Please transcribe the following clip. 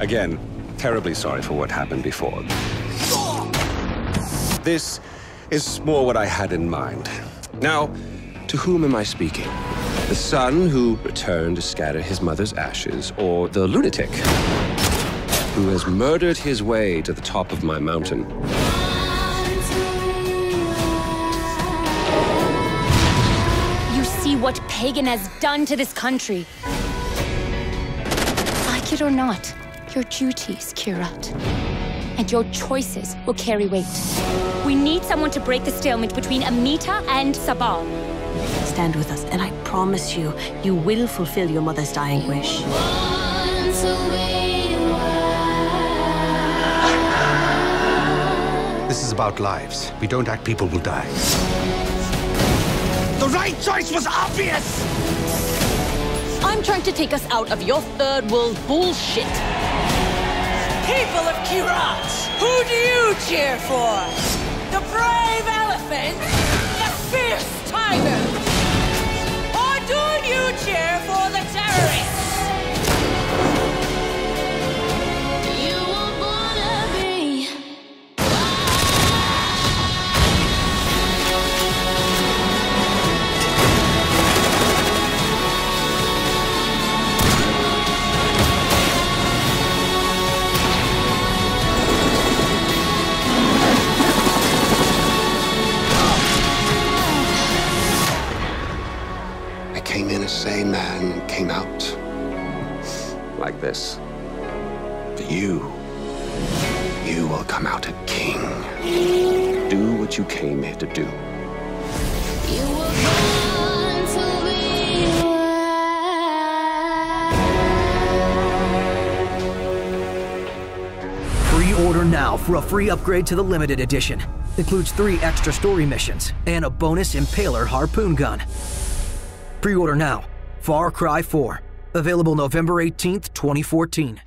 Again, terribly sorry for what happened before. This is more what I had in mind. Now, to whom am I speaking? The son who returned to scatter his mother's ashes, or the lunatic who has murdered his way to the top of my mountain? You see what Pagan has done to this country. Like it or not, your duties, Kyrat, and your choices will carry weight. We need someone to break the stalemate between Amita and Sabal. Stand with us, and I promise you, you will fulfill your mother's dying wish. This is about lives. We don't act, people will die. The right choice was obvious! I'm trying to take us out of your third world bullshit. People of Kyrat, who do you cheer for? I came in a sane man, came out like this. But you, you will come out a king. Do what you came here to do. Pre-order now for a free upgrade to the limited edition. Includes three extra story missions and a bonus Impaler harpoon gun. Pre-order now. Far Cry 4. Available November 18th, 2014.